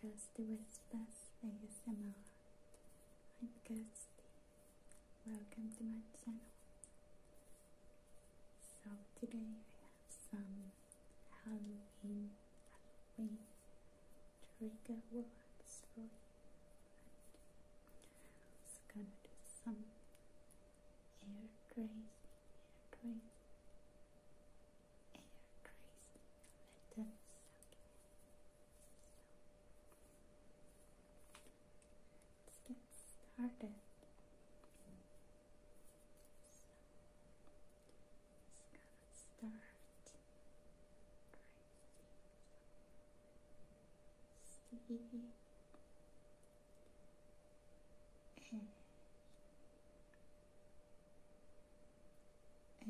Kirsty Whispers ASMR. I'm Kirsty. Welcome to my channel. So today I have some Halloween, Halloween trigger words for you. And also gonna do some air tracing, air tracing,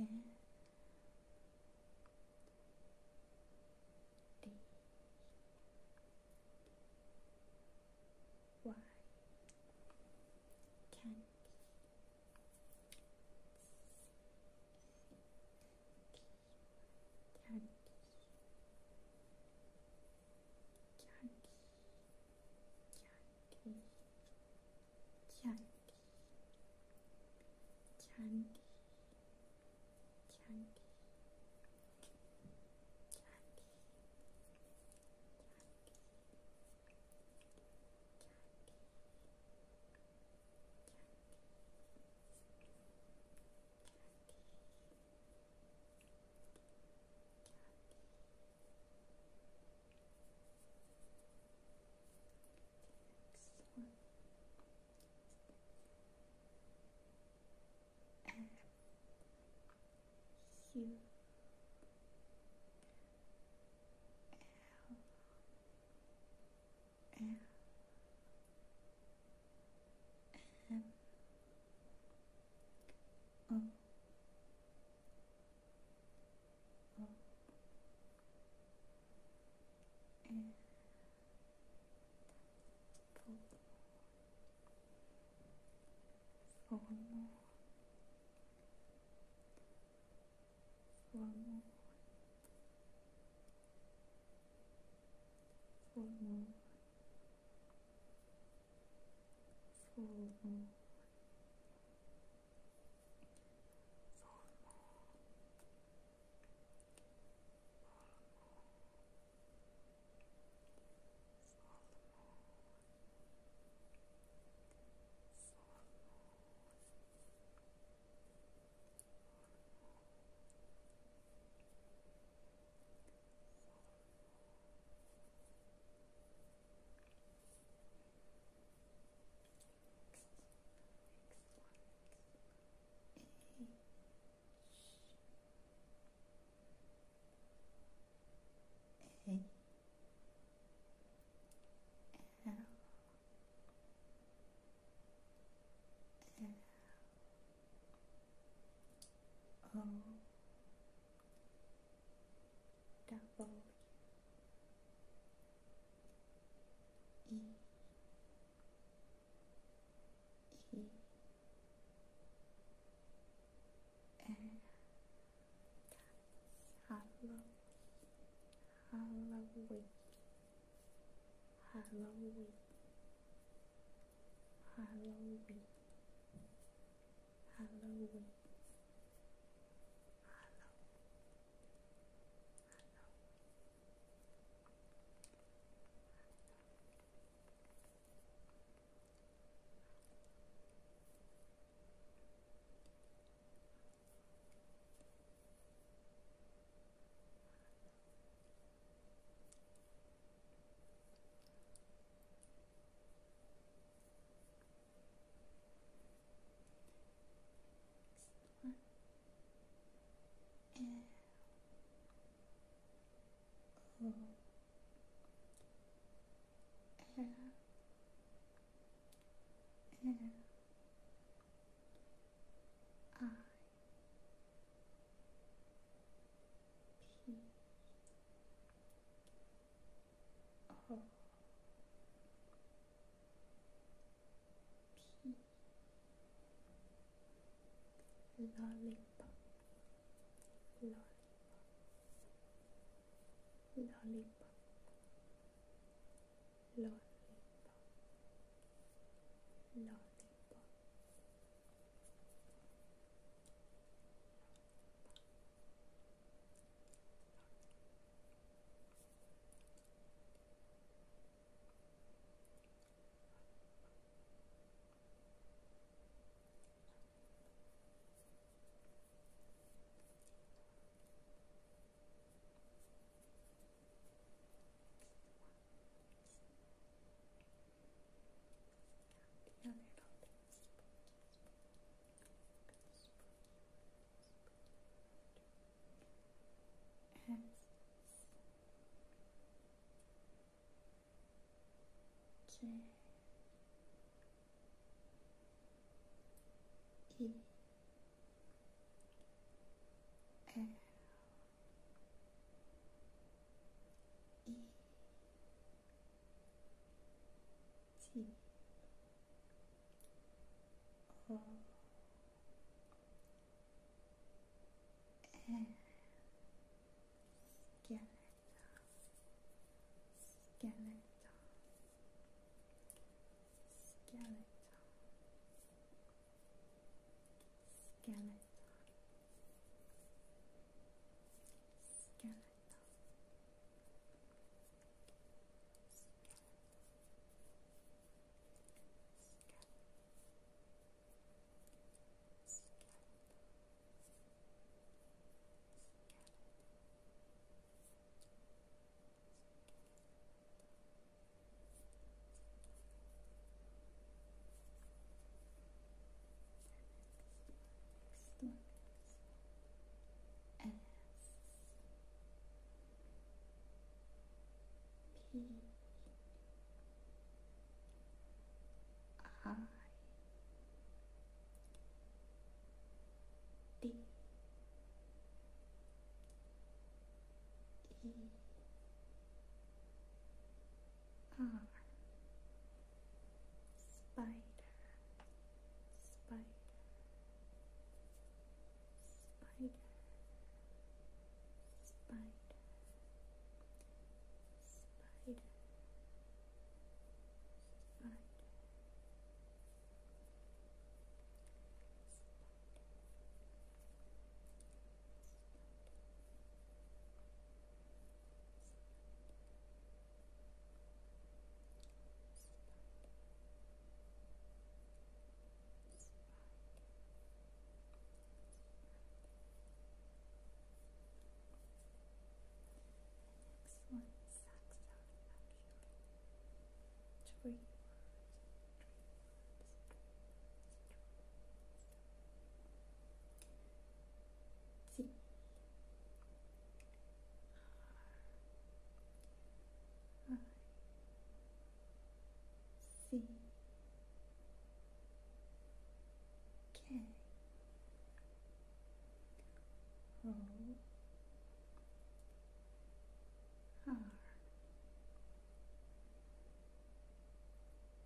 again. for one more, one more, one more, four more. O W E E N Halloween Halloween Halloween Halloween Halloween one L O L L I P O P lollipop. Lollipop. Lollipop. Lollipop, J E L E T R actually. Three words. Three words. T R I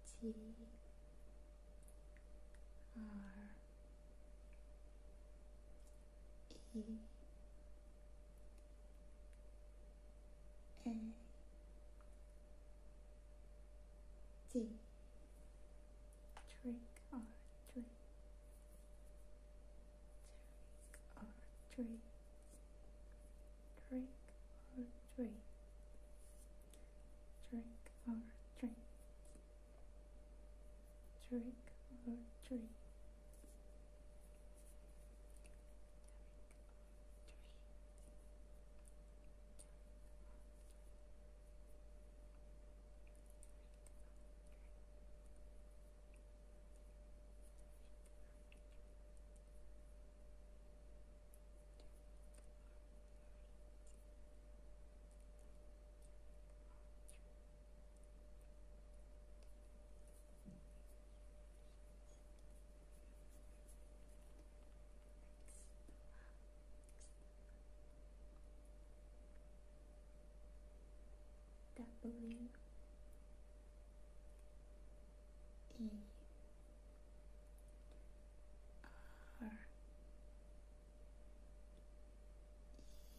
C K O R T R E A D or treat. Trick or treat. Trick or treat. Trick or treat. trick or W E R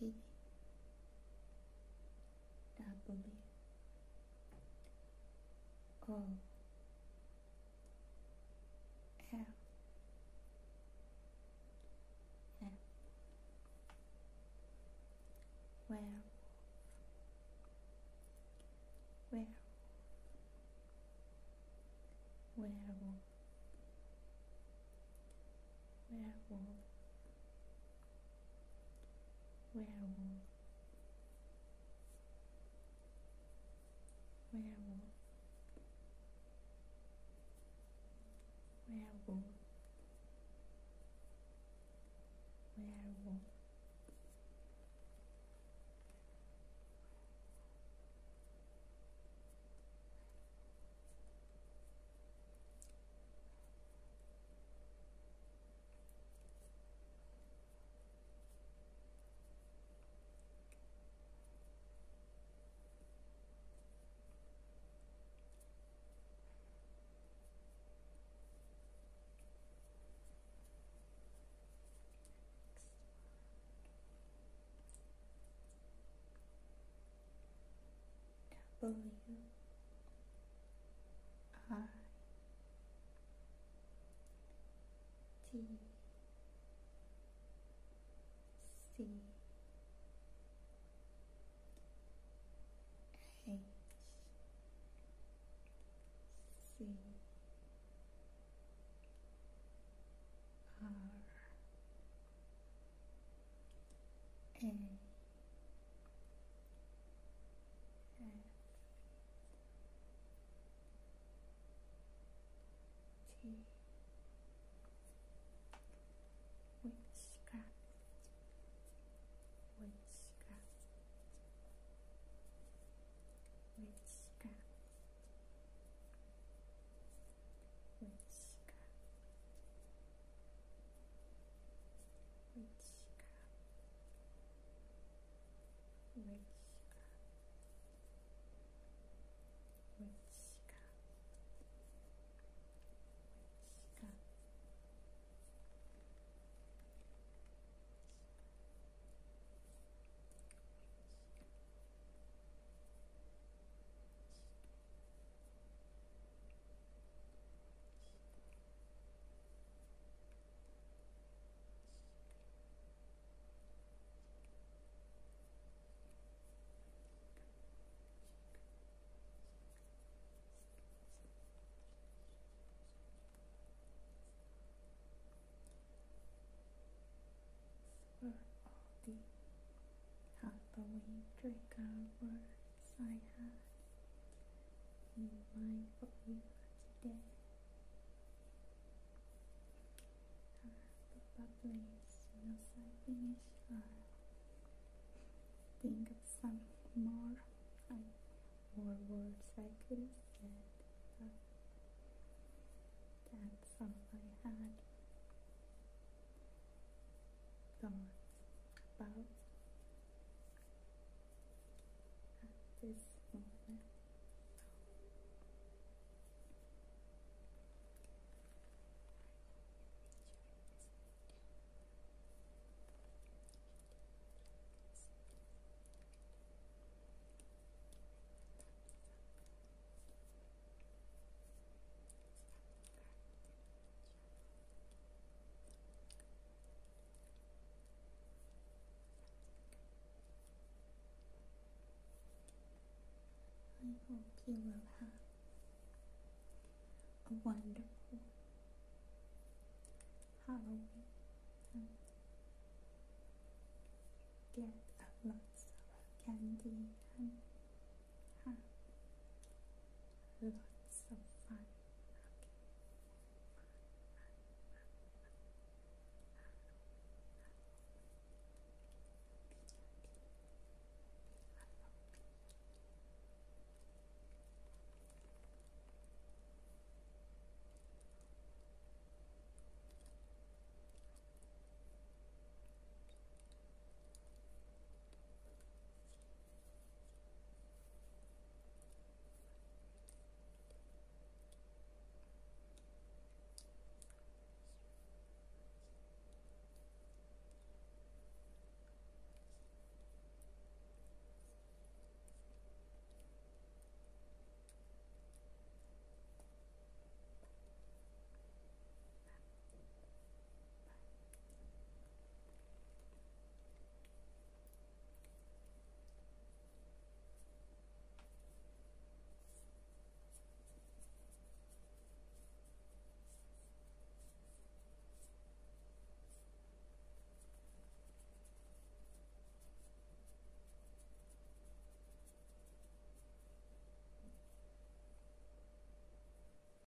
E W O L F werewolf werewolf werewolf werewolf werewolf werewolf werewolf werewolf W I T C H C R A trigger words I had in mind for you today. Uh, probably as I finish, think of some more I, more words I could have said. But that's all I had hope you will have a wonderful Halloween and get lots of candy and have lots